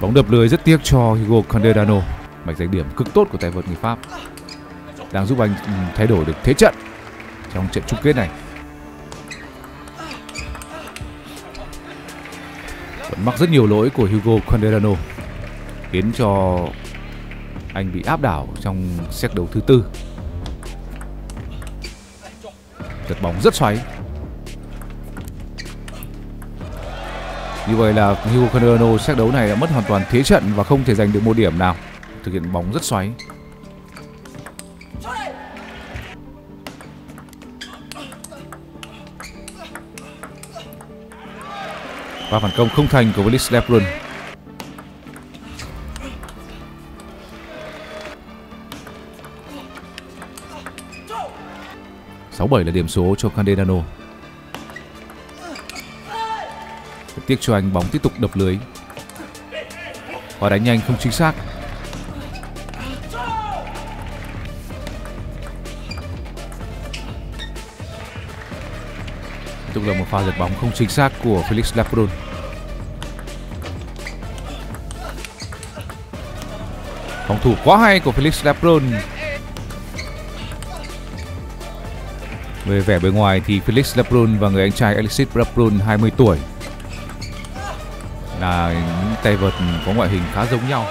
Bóng đập lưới rất tiếc cho Hugo Canderano Mạch giành điểm cực tốt của tay vợt người Pháp. Đang giúp anh ừ, thay đổi được thế trận Trong trận chung kết này. Vẫn mắc rất nhiều lỗi của Hugo Canderano Khiến cho anh bị áp đảo trong xét đấu thứ tư. Giật bóng rất xoáy. Như vậy là Hugo Canderano xét đấu này đã mất hoàn toàn thế trận và không thể giành được một điểm nào. Thực hiện bóng rất xoáy. Và phản công không thành của Willis Lebrun. Sáu bảy là điểm số cho Candelano. Tiếc cho anh bóng tiếp tục đập lưới. Và đánh nhanh không chính xác. Tiếp tục là một pha giật bóng không chính xác của Felix Lapron. Phòng thủ quá hay của Felix Lapron. Về vẻ bề ngoài thì Felix Lebrun và người anh trai Alexis Lebrun 20 tuổi, là những tay vợt có ngoại hình khá giống nhau.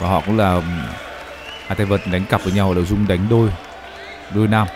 Và họ cũng là hai tay vợt đánh cặp với nhau là dung đánh đôi đôi nam.